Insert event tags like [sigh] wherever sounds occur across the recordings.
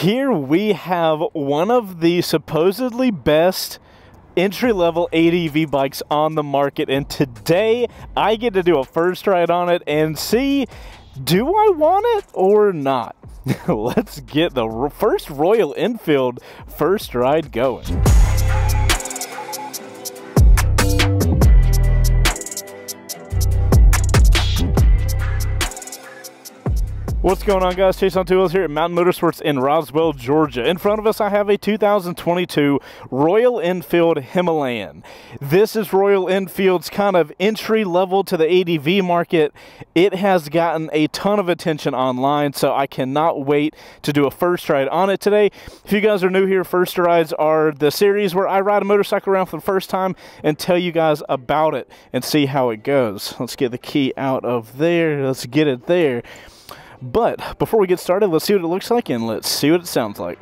Here we have one of the supposedly best entry level ADV bikes on the market, and today I get to do a first ride on it and see do I want it or not? [laughs] Let's get the first Royal Enfield first ride going. What's going on guys? Chase on Wheels here at Mountain Motorsports in Roswell, Georgia. In front of us I have a 2022 Royal Enfield Himalayan. This is Royal Enfield's kind of entry level to the ADV market. It has gotten a ton of attention online so I cannot wait to do a first ride on it today. If you guys are new here, first rides are the series where I ride a motorcycle around for the first time and tell you guys about it and see how it goes. Let's get the key out of there. Let's get it there. But before we get started, let's see what it looks like and let's see what it sounds like.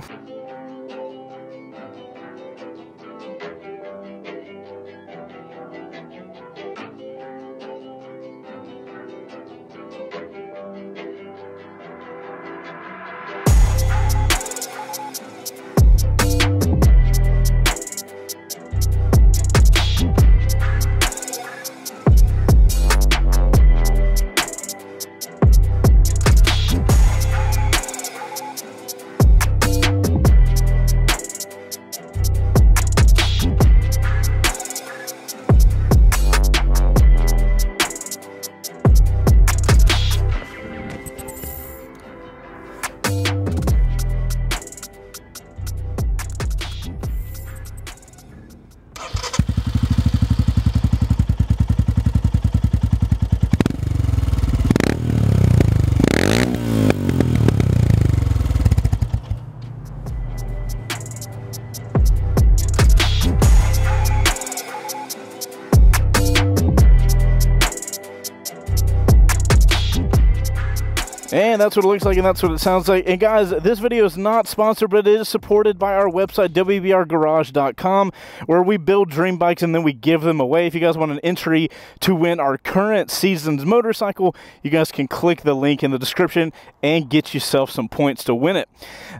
That's what it looks like, and that's what it sounds like. And guys, this video is not sponsored, but it is supported by our website, WBRGarage.com, where we build dream bikes and then we give them away. If you guys want an entry to win our current season's motorcycle, you guys can click the link in the description and get yourself some points to win it.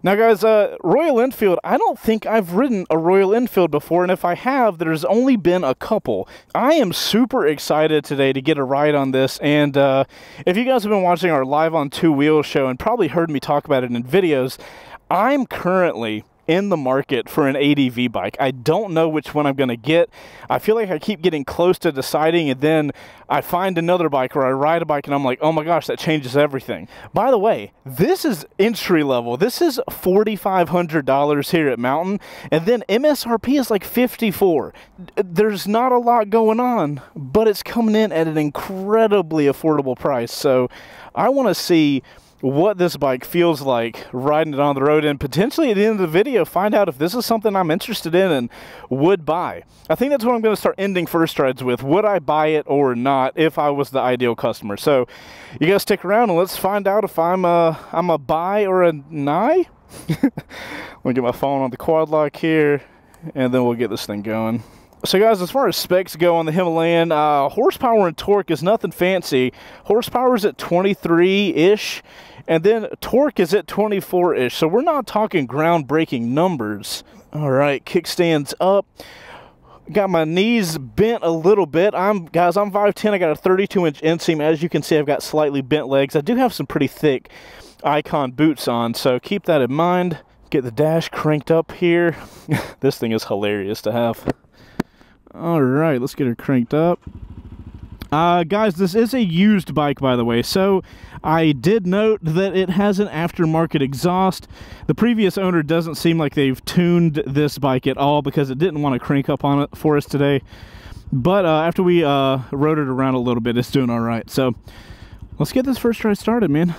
Now, guys, uh, Royal Enfield, I don't think I've ridden a Royal Enfield before, and if I have, there's only been a couple. I am super excited today to get a ride on this, and uh, if you guys have been watching our live on two wheels show and probably heard me talk about it in videos, I'm currently in the market for an ADV bike. I don't know which one I'm going to get. I feel like I keep getting close to deciding and then I find another bike or I ride a bike and I'm like, oh my gosh, that changes everything. By the way, this is entry level. This is $4,500 here at Mountain and then MSRP is like 54. There's not a lot going on, but it's coming in at an incredibly affordable price. So I want to see what this bike feels like riding it on the road and potentially at the end of the video find out if this is something I'm interested in and would buy. I think that's what I'm going to start ending first rides with. Would I buy it or not if I was the ideal customer? So you guys stick around and let's find out if I'm a, I'm a buy or a nigh. [laughs] Let me get my phone on the quad lock here and then we'll get this thing going. So guys, as far as specs go on the Himalayan, uh, horsepower and torque is nothing fancy. Horsepower is at 23-ish, and then torque is at 24-ish. So we're not talking groundbreaking numbers. All right, kickstands up. Got my knees bent a little bit. I'm guys, I'm 5'10". I got a 32-inch inseam. As you can see, I've got slightly bent legs. I do have some pretty thick Icon boots on, so keep that in mind. Get the dash cranked up here. [laughs] this thing is hilarious to have. All right, let's get her cranked up. Uh, guys, this is a used bike, by the way, so I did note that it has an aftermarket exhaust. The previous owner doesn't seem like they've tuned this bike at all because it didn't want to crank up on it for us today. But uh, after we uh, rode it around a little bit, it's doing all right. So let's get this first try started, man.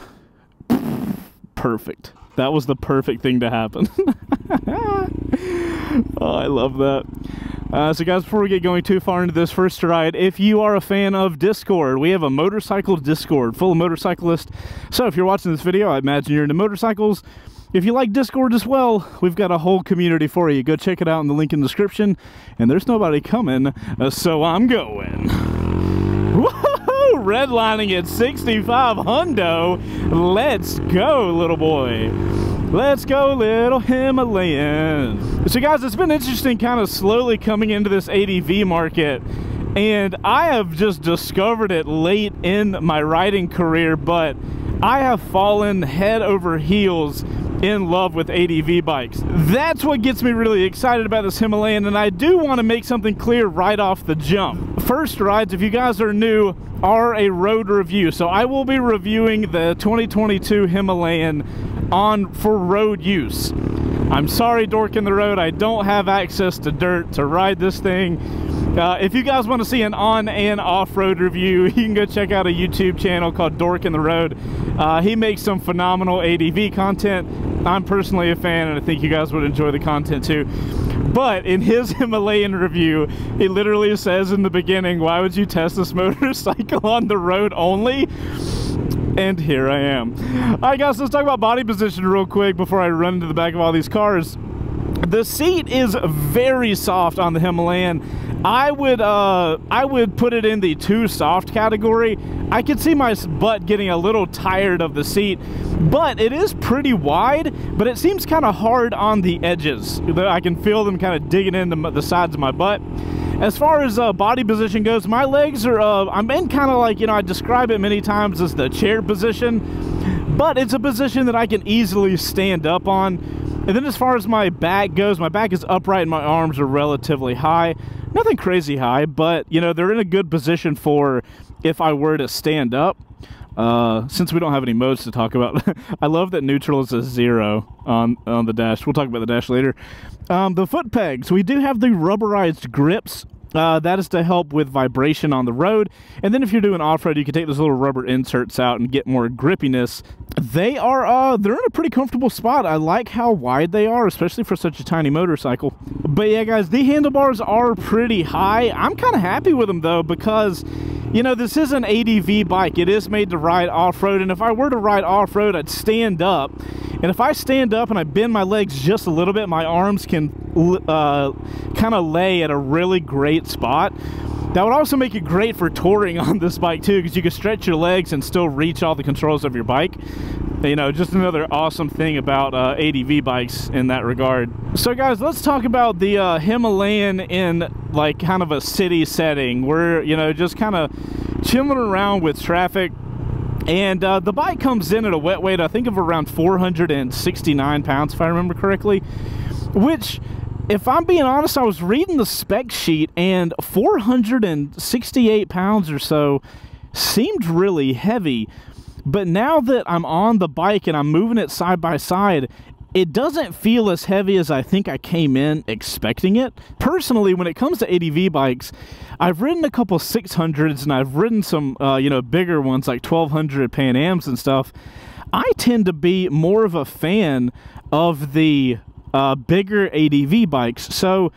Perfect. That was the perfect thing to happen. [laughs] oh, I love that. Uh, so guys, before we get going too far into this first ride, if you are a fan of Discord, we have a motorcycle Discord full of motorcyclists. So if you're watching this video, I imagine you're into motorcycles. If you like Discord as well, we've got a whole community for you. Go check it out in the link in the description. And there's nobody coming, uh, so I'm going. [laughs] Redlining at 65 hundo. Let's go, little boy. Let's go, little Himalayan. So guys, it's been interesting kind of slowly coming into this ADV market and I have just discovered it late in my riding career, but I have fallen head over heels in love with ADV bikes. That's what gets me really excited about this Himalayan, and I do want to make something clear right off the jump. First rides, if you guys are new, are a road review. So I will be reviewing the 2022 Himalayan on for road use. I'm sorry, Dork in the Road, I don't have access to dirt to ride this thing. Uh, if you guys want to see an on and off-road review, [laughs] you can go check out a YouTube channel called Dork in the Road. Uh, he makes some phenomenal ADV content. I'm personally a fan, and I think you guys would enjoy the content too. But in his [laughs] Himalayan review, he literally says in the beginning, why would you test this [laughs] motorcycle on the road only? And here I am. All right, guys, let's talk about body position real quick before I run into the back of all these cars. The seat is very soft on the Himalayan I would uh, I would put it in the too soft category. I could see my butt getting a little tired of the seat, but it is pretty wide, but it seems kind of hard on the edges. I can feel them kind of digging into the sides of my butt. As far as uh, body position goes, my legs are, uh, I'm in kind of like, you know, I describe it many times as the chair position, but it's a position that I can easily stand up on. And then as far as my back goes, my back is upright and my arms are relatively high nothing crazy high, but you know, they're in a good position for if I were to stand up. Uh, since we don't have any modes to talk about, [laughs] I love that neutral is a zero on, on the dash. We'll talk about the dash later. Um, the foot pegs, we do have the rubberized grips uh, that is to help with vibration on the road. And then if you're doing off-road, you can take those little rubber inserts out and get more grippiness. They are, uh, they're in a pretty comfortable spot. I like how wide they are, especially for such a tiny motorcycle. But yeah, guys, the handlebars are pretty high. I'm kind of happy with them though, because you know, this is an ADV bike. It is made to ride off-road, and if I were to ride off-road, I'd stand up. And if I stand up and I bend my legs just a little bit, my arms can uh, kind of lay at a really great spot. That would also make it great for touring [laughs] on this bike too, because you can stretch your legs and still reach all the controls of your bike. You know, just another awesome thing about uh, ADV bikes in that regard. So guys, let's talk about the uh, Himalayan in like kind of a city setting. We're, you know, just kind of chilling around with traffic. And uh, the bike comes in at a wet weight, I think of around 469 pounds, if I remember correctly, which if I'm being honest, I was reading the spec sheet and 468 pounds or so seemed really heavy. But now that I'm on the bike and I'm moving it side by side, it doesn't feel as heavy as I think I came in expecting it. Personally, when it comes to ADV bikes, I've ridden a couple 600s and I've ridden some, uh, you know, bigger ones like 1200 Pan Ams and stuff. I tend to be more of a fan of the uh, bigger ADV bikes. So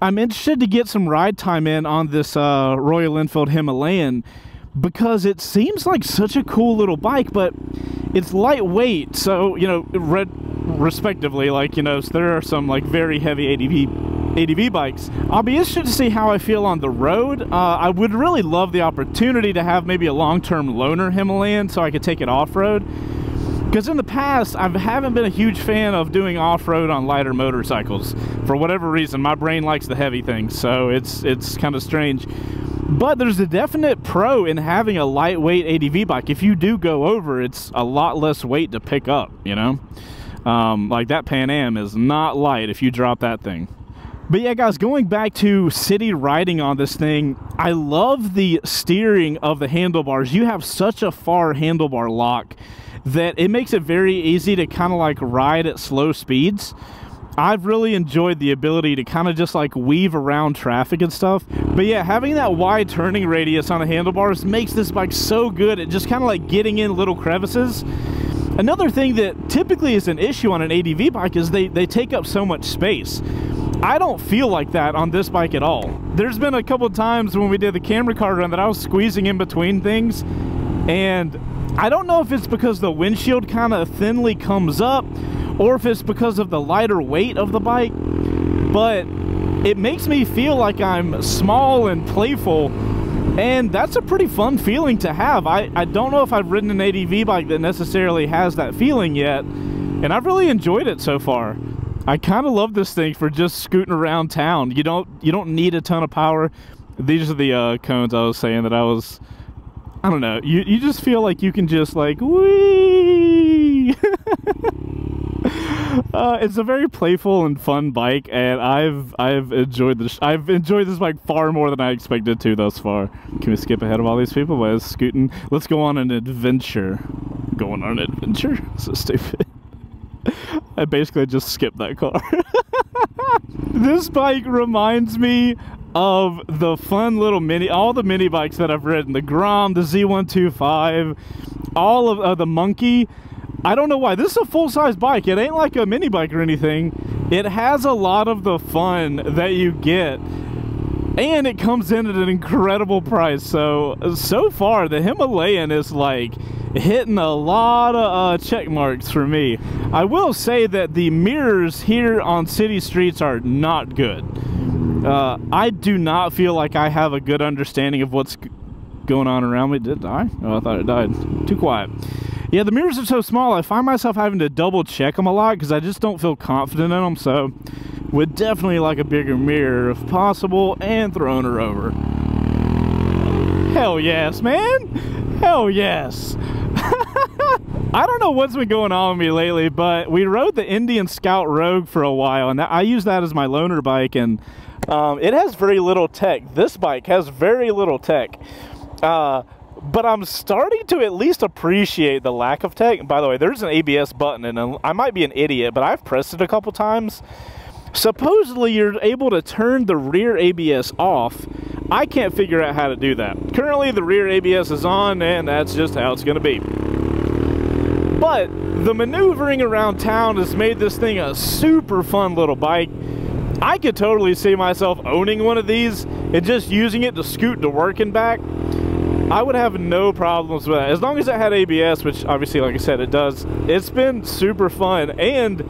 I'm interested to get some ride time in on this uh, Royal Enfield Himalayan because it seems like such a cool little bike, but it's lightweight. So, you know, red, respectively, like, you know, there are some like very heavy ADV, ADV bikes. I'll be interested to see how I feel on the road. Uh, I would really love the opportunity to have maybe a long-term loaner Himalayan so I could take it off-road. Because in the past, I haven't been a huge fan of doing off-road on lighter motorcycles. For whatever reason, my brain likes the heavy things, so it's it's kind of strange. But there's a definite pro in having a lightweight ADV bike. If you do go over, it's a lot less weight to pick up, you know? Um, like that Pan Am is not light if you drop that thing. But yeah, guys, going back to city riding on this thing, I love the steering of the handlebars. You have such a far handlebar lock that it makes it very easy to kind of like ride at slow speeds. I've really enjoyed the ability to kind of just like weave around traffic and stuff. But yeah, having that wide turning radius on the handlebars makes this bike so good at just kind of like getting in little crevices. Another thing that typically is an issue on an ADV bike is they, they take up so much space. I don't feel like that on this bike at all. There's been a couple times when we did the camera car run that I was squeezing in between things and I don't know if it's because the windshield kind of thinly comes up or if it's because of the lighter weight of the bike, but it makes me feel like I'm small and playful and that's a pretty fun feeling to have. I, I don't know if I've ridden an ADV bike that necessarily has that feeling yet, and I've really enjoyed it so far. I kind of love this thing for just scooting around town. You don't you don't need a ton of power. These are the uh, cones I was saying that I was. I don't know. You you just feel like you can just like wee. [laughs] uh, it's a very playful and fun bike, and I've I've enjoyed this. I've enjoyed this bike far more than I expected to thus far. Can we skip ahead of all these people by scooting? Let's go on an adventure. Going on an adventure? [laughs] So stupid. [laughs] I basically just skipped that car. this bike reminds me of the fun little mini, all the mini bikes that I've ridden, the Grom, the Z125, all of uh, the Monkey. I don't know why. This is a full-size bike. It ain't like a mini bike or anything. It has a lot of the fun that you get. And it comes in at an incredible price. So, so far, the Himalayan is like hitting a lot of uh, check marks for me. I will say that the mirrors here on city streets are not good. Uh, I do not feel like I have a good understanding of what's going on around me. Did it die? Oh, I thought it died. Too quiet. Yeah, the mirrors are so small, I find myself having to double check them a lot because I just don't feel confident in them. So, would definitely like a bigger mirror if possible and throwing her over. Hell yes, man. Hell yes. [laughs] I don't know what's been going on with me lately, but we rode the Indian Scout Rogue for a while, and I use that as my loaner bike, and um, it has very little tech. This bike has very little tech. Uh, but I'm starting to at least appreciate the lack of tech. By the way, there's an ABS button, and I might be an idiot, but I've pressed it a couple times. Supposedly, you're able to turn the rear ABS off. I can't figure out how to do that. Currently, the rear ABS is on, and that's just how it's going to be. But the maneuvering around town has made this thing a super fun little bike. I could totally see myself owning one of these and just using it to scoot to work and back. I would have no problems with that. As long as it had ABS, which obviously, like I said, it does. It's been super fun and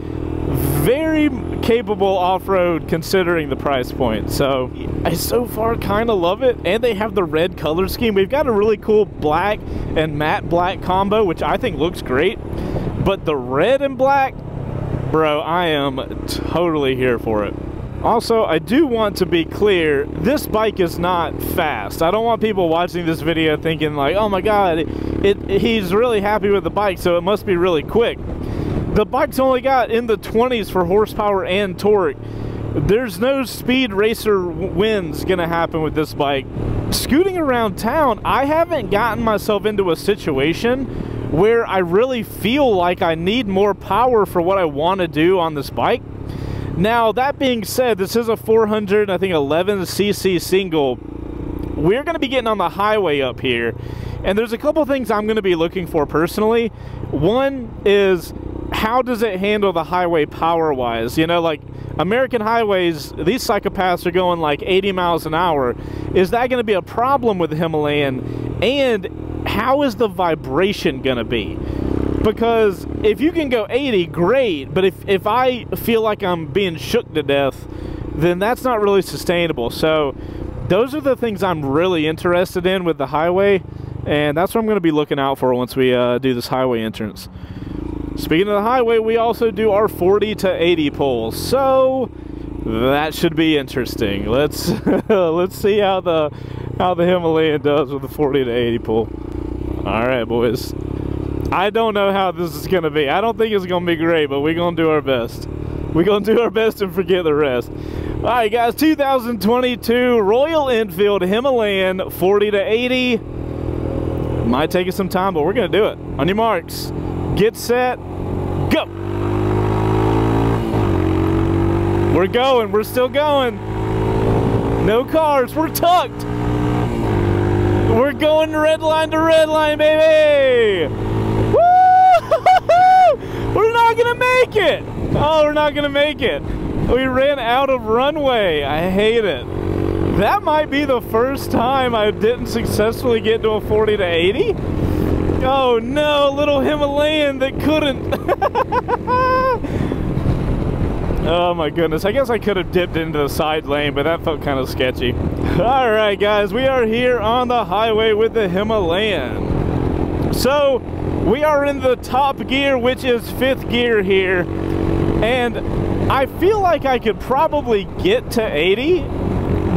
very capable off-road considering the price point. So I so far kind of love it. And they have the red color scheme. We've got a really cool black and matte black combo, which I think looks great. But the red and black, bro, I am totally here for it. Also, I do want to be clear, this bike is not fast. I don't want people watching this video thinking like, oh my god, it, it, he's really happy with the bike, so it must be really quick. The bike's only got in the 20s for horsepower and torque. There's no speed racer wins gonna happen with this bike. Scooting around town, I haven't gotten myself into a situation where I really feel like I need more power for what I want to do on this bike. Now, that being said, this is a 400, I think 11cc single. We're going to be getting on the highway up here, and there's a couple things I'm going to be looking for personally. One is how does it handle the highway power wise? You know, like American highways, these psychopaths are going like 80 miles an hour. Is that going to be a problem with the Himalayan? And how is the vibration going to be? Because if you can go 80, great. But if, if I feel like I'm being shook to death, then that's not really sustainable. So those are the things I'm really interested in with the highway. And that's what I'm going to be looking out for once we uh, do this highway entrance. Speaking of the highway, we also do our 40 to 80 pulls. So that should be interesting. Let's [laughs] let's see how the how the Himalayan does with the 40 to 80 pull. All right, boys. I don't know how this is going to be. I don't think it's going to be great, but we're going to do our best. We're going [laughs] to do our best and forget the rest. All right, guys, 2022 Royal Enfield Himalayan 40 to 80. Might take us some time, but we're going to do it. On your marks, get set, go. We're going. We're still going. No cars. We're tucked. We're going red line to red line, baby. Not gonna make it! Oh, we're not gonna make it. We ran out of runway. I hate it. That might be the first time I didn't successfully get to a 40 to 80. Oh no, little Himalayan that couldn't. [laughs] oh my goodness. I guess I could have dipped into the side lane, but that felt kind of sketchy. [laughs] All right, guys, we are here on the highway with the Himalayan. So, We are in the top gear, which is fifth gear here. And I feel like I could probably get to 80,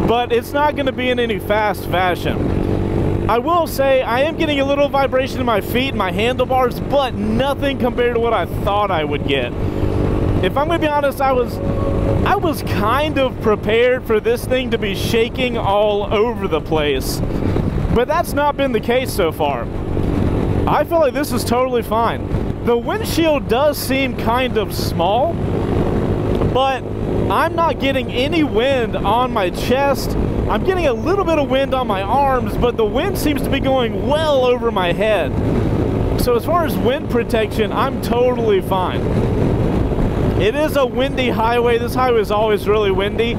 but it's not going to be in any fast fashion. I will say I am getting a little vibration in my feet my handlebars, but nothing compared to what I thought I would get. If I'm going to be honest, I was I was kind of prepared for this thing to be shaking all over the place. But that's not been the case so far. I feel like this is totally fine. The windshield does seem kind of small, but I'm not getting any wind on my chest. I'm getting a little bit of wind on my arms, but the wind seems to be going well over my head. So as far as wind protection, I'm totally fine. It is a windy highway. This highway is always really windy.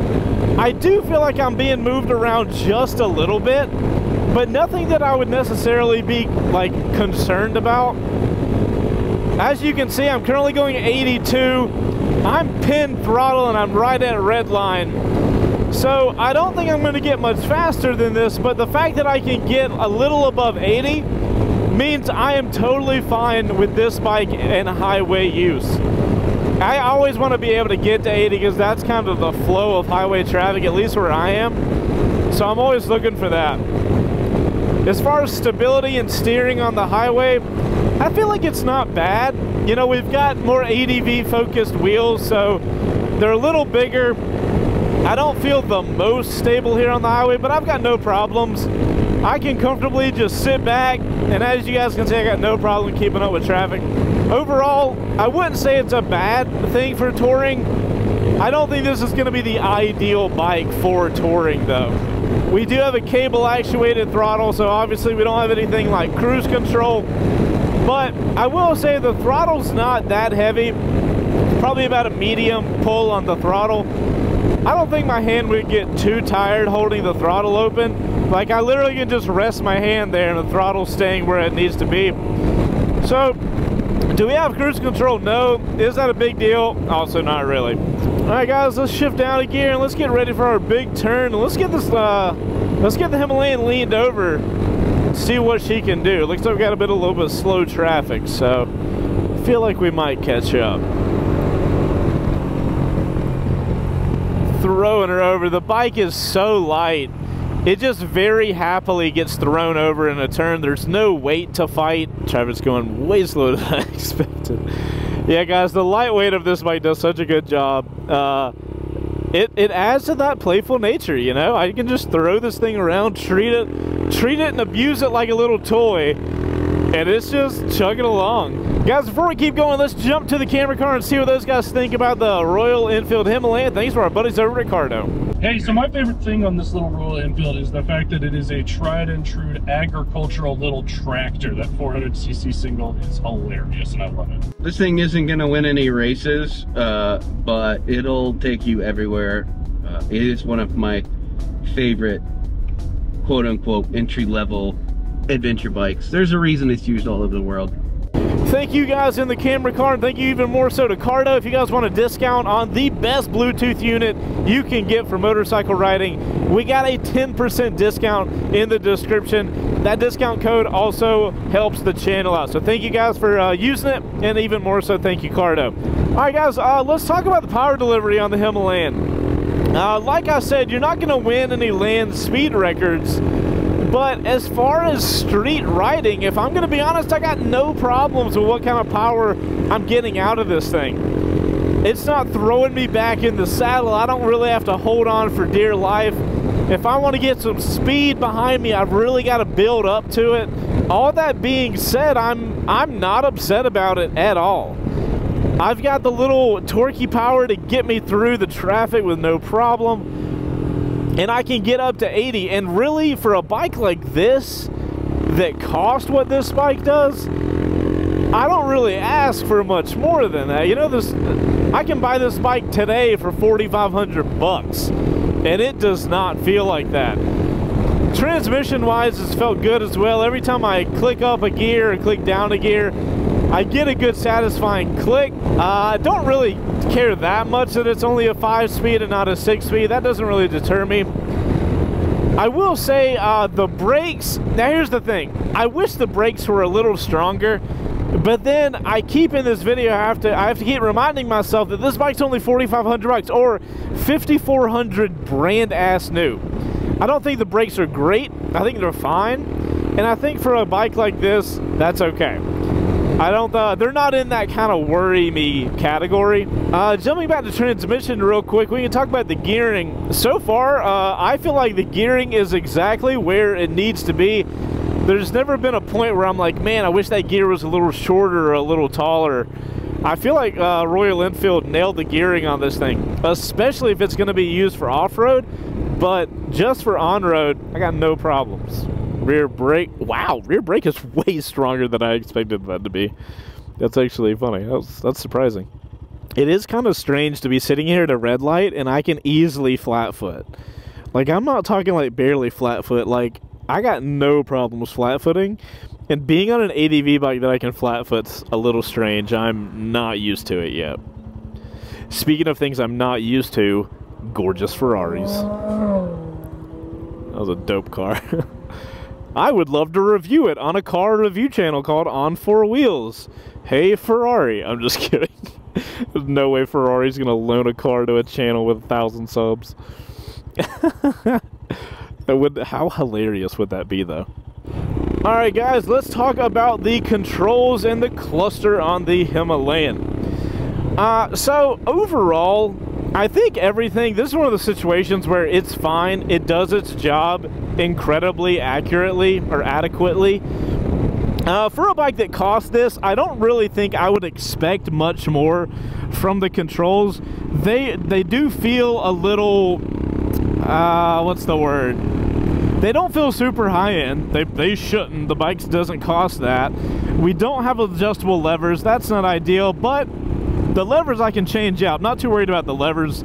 I do feel like I'm being moved around just a little bit, but nothing that I would necessarily be like concerned about. As you can see, I'm currently going 82. I'm pin throttle and I'm right at red line. So I don't think I'm going to get much faster than this, but the fact that I can get a little above 80 means I am totally fine with this bike in highway use. I always want to be able to get to 80 because that's kind of the flow of highway traffic, at least where I am. So I'm always looking for that. As far as stability and steering on the highway, I feel like it's not bad. You know, we've got more ADV focused wheels, so they're a little bigger. I don't feel the most stable here on the highway, but I've got no problems. I can comfortably just sit back, and as you guys can see, I got no problem keeping up with traffic. Overall, I wouldn't say it's a bad thing for touring. I don't think this is going to be the ideal bike for touring, though. We do have a cable actuated throttle, so obviously we don't have anything like cruise control. But I will say the throttle's not that heavy. Probably about a medium pull on the throttle. I don't think my hand would get too tired holding the throttle open. Like I literally can just rest my hand there and the throttle's staying where it needs to be. So, do we have cruise control? No. Is that a big deal? Also not really. All right, guys, let's shift down a gear and let's get ready for our big turn. Let's get this, uh, let's get the Himalayan leaned over see what she can do. Looks like we've got a bit, a little bit of slow traffic, so I feel like we might catch up. Throwing her over. The bike is so light. It just very happily gets thrown over in a turn. There's no weight to fight. Traffic's going way slower than [laughs] I expected yeah, guys, the lightweight of this bike does such a good job. Uh, it, it adds to that playful nature, you know? I can just throw this thing around, treat it, treat it and abuse it like a little toy, and it's just chugging along. Guys, before we keep going, let's jump to the camera car and see what those guys think about the Royal Enfield Himalayan. Thanks for our buddies over at Cardo. Hey, so my favorite thing on this little Royal Enfield is the fact that it is a tried and true agricultural little tractor. That 400cc single is hilarious and I love it. This thing isn't going to win any races, uh, but it'll take you everywhere. Uh, it is one of my favorite quote unquote entry level adventure bikes. There's a reason it's used all over the world. Thank you guys in the camera car, and thank you even more so to Cardo. If you guys want a discount on the best Bluetooth unit you can get for motorcycle riding, we got a 10% discount in the description. That discount code also helps the channel out. So thank you guys for uh, using it, and even more so, thank you, Cardo. All right, guys, uh, let's talk about the power delivery on the Himalayan. Uh, like I said, you're not going to win any land speed records but as far as street riding, if I'm going to be honest, I got no problems with what kind of power I'm getting out of this thing. It's not throwing me back in the saddle. I don't really have to hold on for dear life. If I want to get some speed behind me, I've really got to build up to it. All that being said, I'm I'm not upset about it at all. I've got the little torquey power to get me through the traffic with no problem and I can get up to 80. And really, for a bike like this that cost what this bike does, I don't really ask for much more than that. You know, this I can buy this bike today for 4,500 bucks, and it does not feel like that. Transmission-wise, it's felt good as well. Every time I click up a gear and click down a gear, I get a good satisfying click. Uh, I don't really care that much that it's only a five speed and not a six speed. That doesn't really deter me. I will say uh, the brakes, now here's the thing. I wish the brakes were a little stronger. But then I keep in this video, I have to I have to keep reminding myself that this bike's only 4,500 bucks or 5,400 brand ass new. I don't think the brakes are great. I think they're fine, and I think for a bike like this, that's okay. I don't. Uh, they're not in that kind of worry me category. Uh, jumping back to transmission real quick, we can talk about the gearing. So far, uh, I feel like the gearing is exactly where it needs to be. There's never been a point where I'm like, man, I wish that gear was a little shorter or a little taller. I feel like uh, Royal Enfield nailed the gearing on this thing, especially if it's going to be used for off-road. But just for on-road, I got no problems rear brake. Wow, rear brake is [laughs] way stronger than I expected that to be. That's actually funny. That's that's surprising. It is kind of strange to be sitting here at a red light and I can easily flat foot. Like I'm not talking like barely flat foot. Like I got no problems flat footing. And being on an ADV bike that I can flat foot's a little strange. I'm not used to it yet. Speaking of things I'm not used to, gorgeous Ferraris. That was a dope car. [laughs] I would love to review it on a car review channel called On Four Wheels. Hey Ferrari. [laughs] I'm just kidding. There's [laughs] no way Ferrari's gonna loan a car to a channel with a thousand subs. [laughs] would how hilarious would that be though? Alright guys, let's talk about the controls and the cluster on the Himalayan. Uh, so overall, I think everything, this is one of the situations where it's fine. It does its job incredibly accurately or adequately. Uh, for a bike that costs this, I don't really think I would expect much more from the controls. They they do feel a little, uh, what's the word? They don't feel super high end. They, they shouldn't. The bike doesn't cost that. We don't have adjustable levers. That's not ideal, but the levers I can change out. Not too worried about the levers.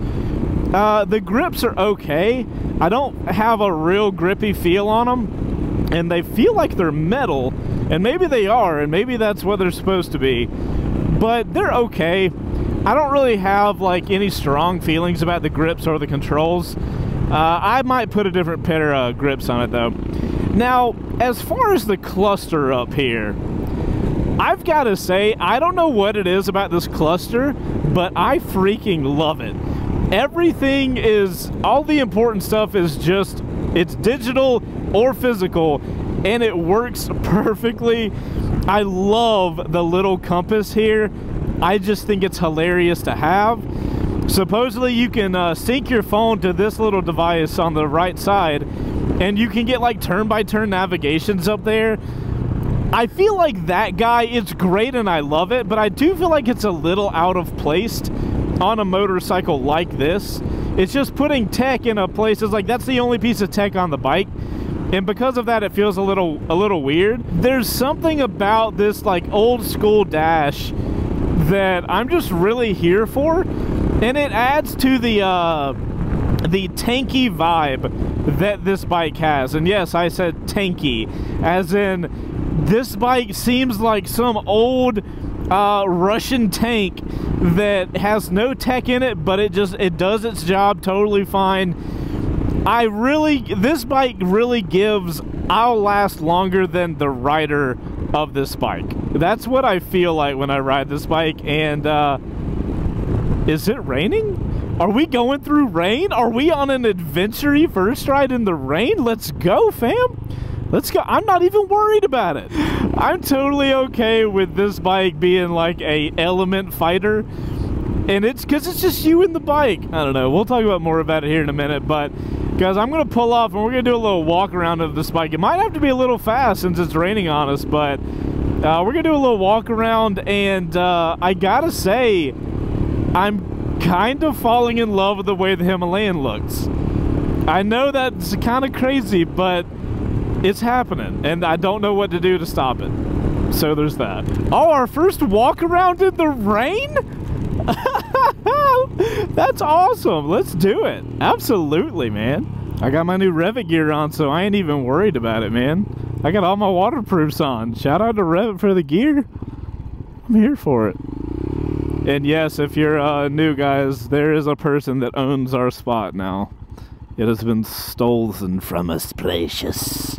Uh, the grips are okay. I don't have a real grippy feel on them. And they feel like they're metal. And maybe they are. And maybe that's what they're supposed to be. But they're okay. I don't really have like any strong feelings about the grips or the controls. Uh, I might put a different pair of grips on it though. Now, as far as the cluster up here, I've got to say, I don't know what it is about this cluster, but I freaking love it. Everything is, all the important stuff is just, it's digital or physical, and it works [laughs] perfectly. I love the little compass here. I just think it's hilarious to have. Supposedly you can uh, sync your phone to this little device on the right side and you can get like turn-by-turn -turn navigations up there I feel like that guy is great and I love it, but I do feel like it's a little out of place on a motorcycle like this. It's just putting tech in a place, it's like that's the only piece of tech on the bike. And because of that, it feels a little a little weird. There's something about this like old school dash that I'm just really here for. And it adds to the uh, the tanky vibe that this bike has. And yes, I said tanky, as in this bike seems like some old uh, Russian tank that has no tech in it, but it just it does its job totally fine. I really this bike really gives I'll last longer than the rider of this bike. That's what I feel like when I ride this bike. And uh, is it raining? Are we going through rain? Are we on an adventure first ride in the rain? Let's go, fam. Let's go. I'm not even worried about it. I'm totally okay with this bike being like a element fighter. And it's because it's just you and the bike. I don't know. We'll talk about more about it here in a minute. But guys, I'm going to pull off and we're going to do a little walk around of this bike. It might have to be a little fast since it's raining on us. But uh, we're going to do a little walk around. And uh, I got to say, I'm kind of falling in love with the way the Himalayan looks. I know that's kind of crazy, but it's happening, and I don't know what to do to stop it. So there's that. Oh, our first walk around in the rain? [laughs] That's awesome. Let's do it. Absolutely, man. I got my new REV'IT gear on, so I ain't even worried about it, man. I got all my waterproofs on. Shout out to REV'IT for the gear. I'm here for it. And yes, if you're uh, new, guys, there is a person that owns our spot now. It has been stolen from us, precious.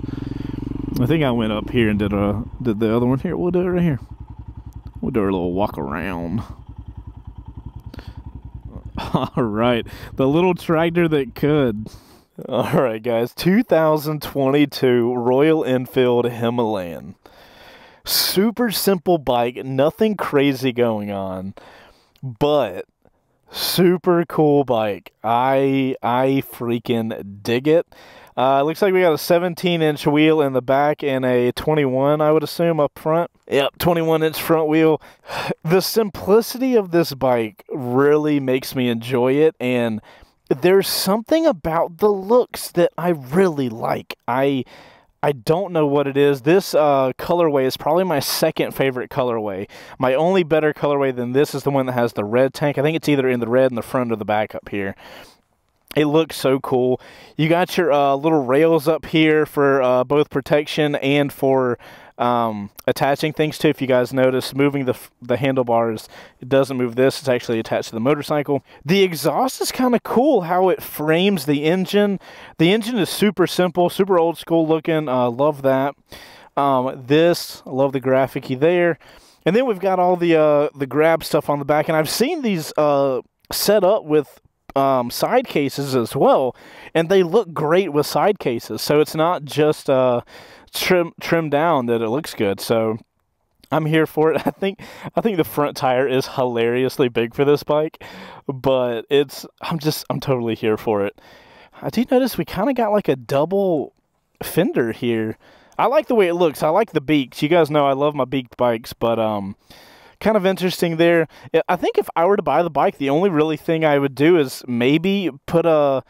I think I went up here and did a did the other one here. We'll do it right here. We'll do a little walk around. [laughs] All right, the little tractor that could. All right, guys, 2022 Royal Enfield Himalayan. Super simple bike, nothing crazy going on, but super cool bike. I I freaking dig it. Uh, looks like we got a 17 inch wheel in the back and a 21, I would assume, up front. Yep, 21 inch front wheel. [sighs] The simplicity of this bike really makes me enjoy it, and there's something about the looks that I really like. I I don't know what it is. This uh, colorway is probably my second favorite colorway. My only better colorway than this is the one that has the red tank. I think it's either in the red in the front or the back up here. It looks so cool. You got your uh, little rails up here for uh, both protection and for um, attaching things to. If you guys notice, moving the the handlebars, it doesn't move this. It's actually attached to the motorcycle. The exhaust is kind of cool. How it frames the engine. The engine is super simple, super old school looking. Uh, love that. Um, this, I love the graphicy there. And then we've got all the uh, the grab stuff on the back, and I've seen these uh, set up with um, side cases as well, and they look great with side cases. So it's not just uh, trim trimmed down that it looks good. So I'm here for it. [laughs] I think I think the front tire is hilariously big for this bike, but it's I'm just I'm totally here for it. I do notice we kind of got like a double fender here. I like the way it looks. I like the beaks. You guys know I love my beaked bikes, but um kind of interesting there. I think if I were to buy the bike, the only really thing I would do is maybe put a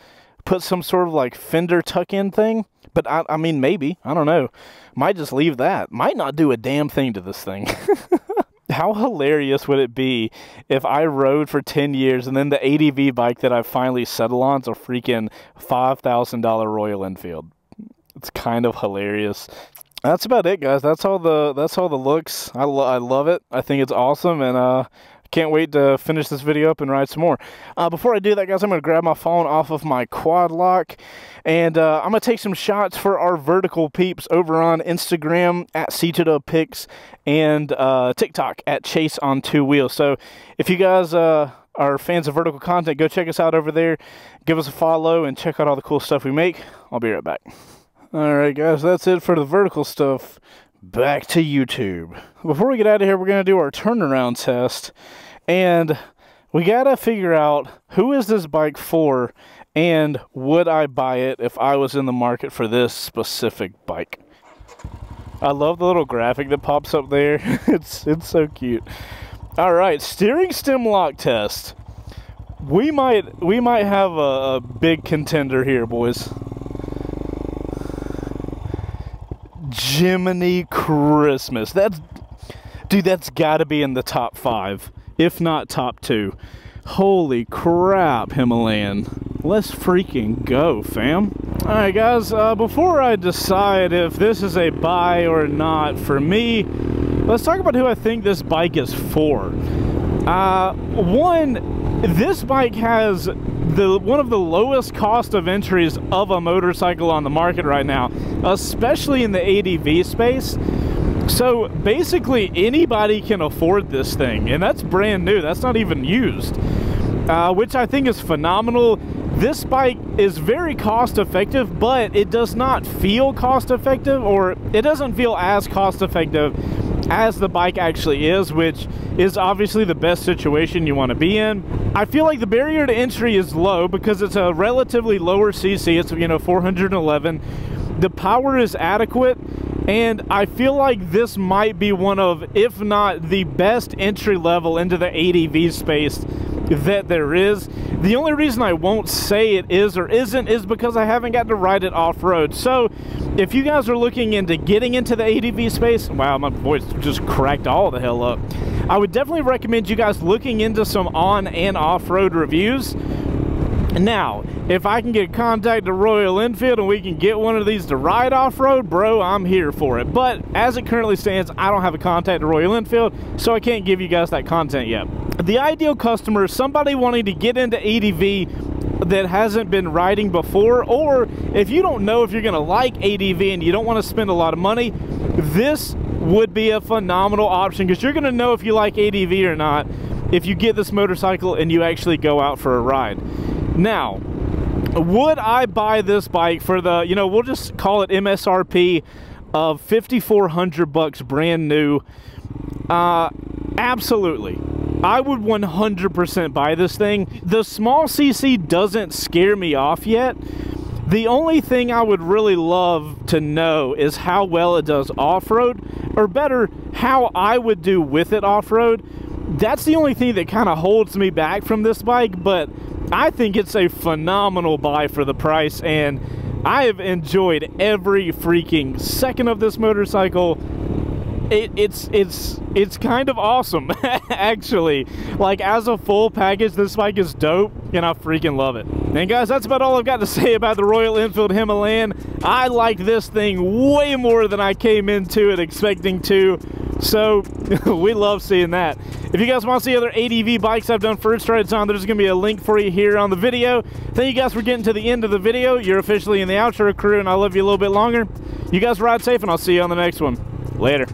put some sort of like fender tuck in thing. But I, I mean, maybe I don't know. Might just leave that. Might not do a damn thing to this thing. [laughs] How hilarious would it be if I rode for 10 years and then the ADV bike that I finally settled on is a freaking $5,000 Royal Enfield? It's kind of hilarious that's about it, guys. That's all the that's all the looks. I, lo- I love it. I think it's awesome, and uh, can't wait to finish this video up and ride some more. Uh, before I do that, guys, I'm going to grab my phone off of my quad lock, and uh, I'm going to take some shots for our vertical peeps over on Instagram at C2 Pics and uh, TikTok at Chase on Two Wheels. So if you guys uh, are fans of vertical content, go check us out over there. Give us a follow and check out all the cool stuff we make. I'll be right back. Alright guys, that's it for the vertical stuff. Back to YouTube. Before we get out of here, we're going to do our turnaround test. And we got to figure out who is this bike for and would I buy it if I was in the market for this specific bike. I love the little graphic that pops up there. [laughs] it's it's so cute. All right, steering stem lock test. We might we might have a, a big contender here, boys. Jiminy Christmas. That's dude, that's gotta be in the top five, if not top two. Holy crap, Himalayan. Let's freaking go, fam. Alright guys, uh, before I decide if this is a buy or not for me, let's talk about who I think this bike is for. Uh, one, this bike has the one of the lowest cost of entries of a motorcycle on the market right now, especially in the ADV space. So basically, anybody can afford this thing, and that's brand new. That's not even used, uh, which I think is phenomenal. This bike is very cost effective, but it does not feel cost effective, or it doesn't feel as cost effective as the bike actually is, which is obviously the best situation you want to be in. I feel like the barrier to entry is low because it's a relatively lower CC. It's, you know, 411. The power is adequate, and I feel like this might be one of, if not the best entry level into the ADV space that there is. The only reason I won't say it is or isn't is because I haven't got to ride it off-road. So if you guys are looking into getting into the ADV space, wow, my voice just cracked all the hell up. I would definitely recommend you guys looking into some on and off-road reviews. Now, if I can get contact to Royal Enfield and we can get one of these to ride off-road, bro, I'm here for it. But as it currently stands, I don't have a contact to Royal Enfield, so I can't give you guys that content yet. The ideal customer is somebody wanting to get into ADV that hasn't been riding before, or if you don't know if you're going to like ADV and you don't want to spend a lot of money, this would be a phenomenal option because you're going to know if you like ADV or not if you get this motorcycle and you actually go out for a ride. Now, would I buy this bike for the, you know, we'll just call it MSRP of 5400 bucks brand new? Uh, absolutely. I would 100% buy this thing. The small CC doesn't scare me off yet. The only thing I would really love to know is how well it does off-road, or better, how I would do with it off-road. That's the only thing that kind of holds me back from this bike, but I think it's a phenomenal buy for the price, and I have enjoyed every freaking second of this motorcycle. It, it's it's it's kind of awesome [laughs] actually. Like as a full package this bike is dope and i freaking love it. And guys that's about all i've got to [laughs] say about the royal enfield himalayan. I like this thing way more than i came into it expecting to so [laughs] we love seeing that. If you guys want to see other adv bikes i've done first rides on there's going to be a link for you here on the video. Thank you guys for getting to the end of the video. You're officially in the outro crew and i love you a little bit longer. You guys ride safe and i'll see you on the next one. Later